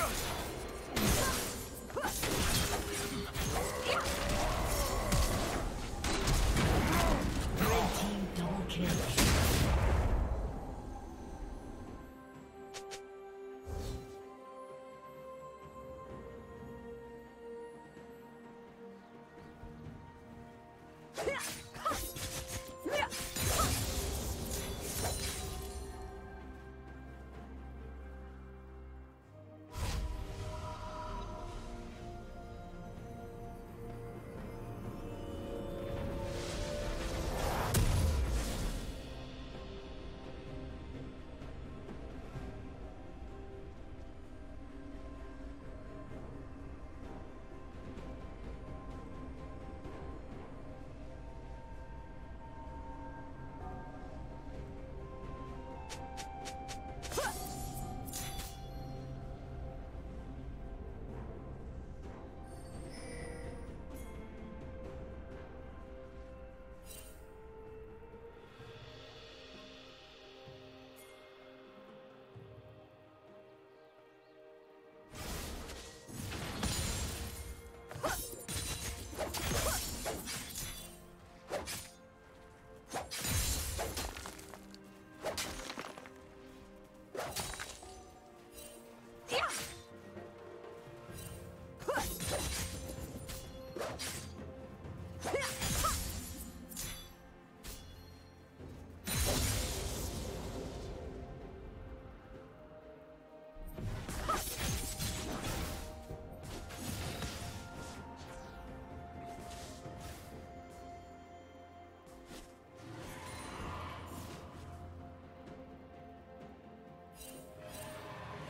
news!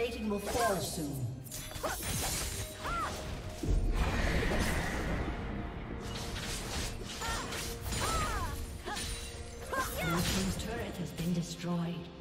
Plating will fall soon. Blue team's turret has been destroyed.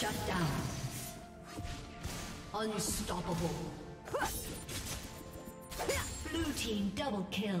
Shut down. Unstoppable. Blue team double kill.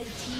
Red team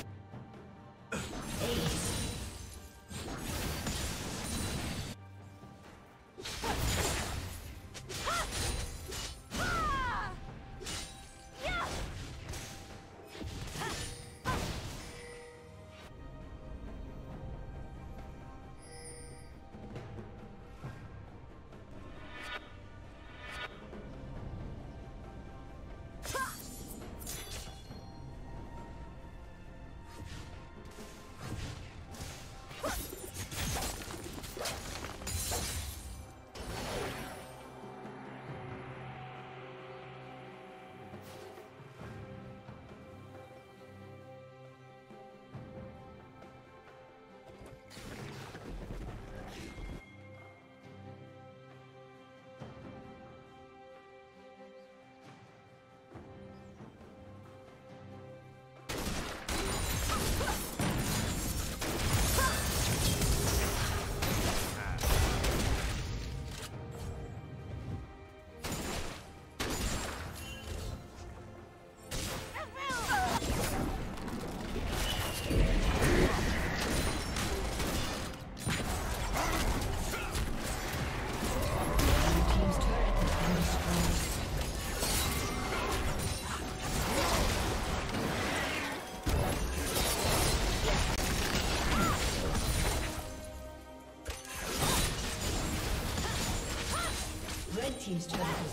Team's turret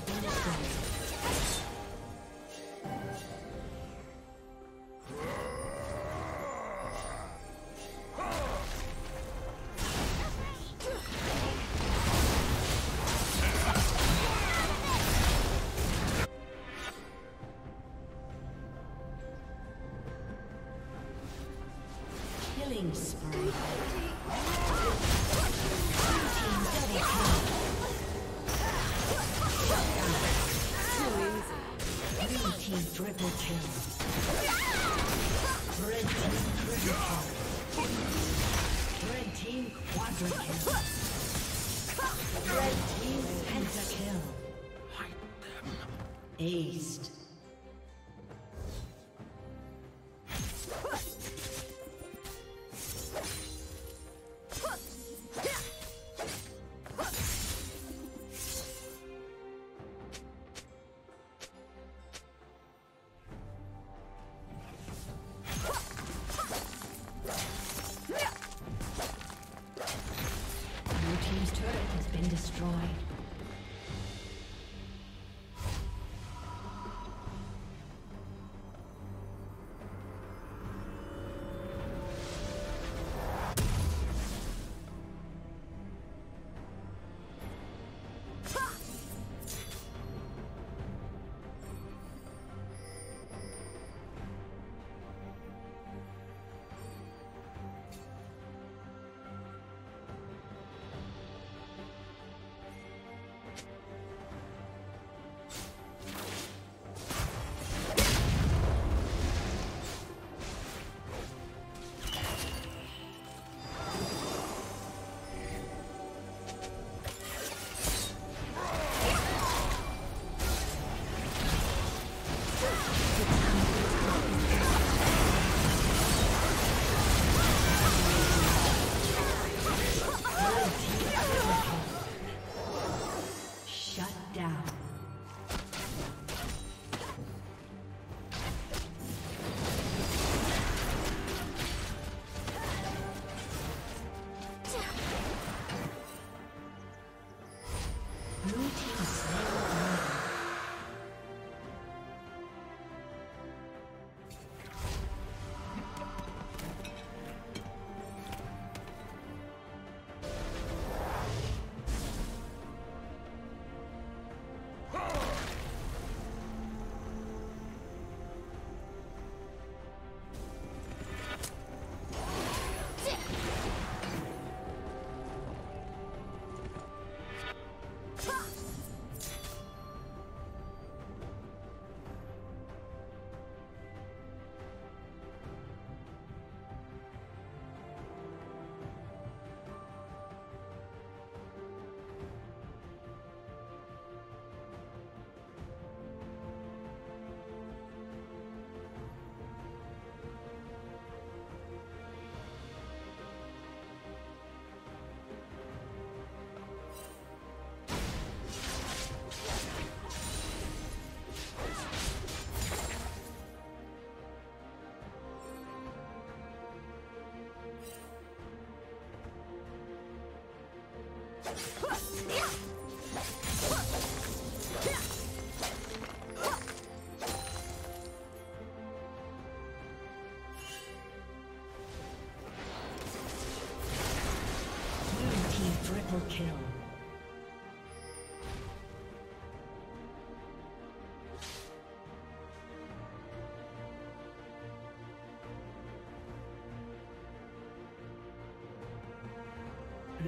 Blue team triple kill.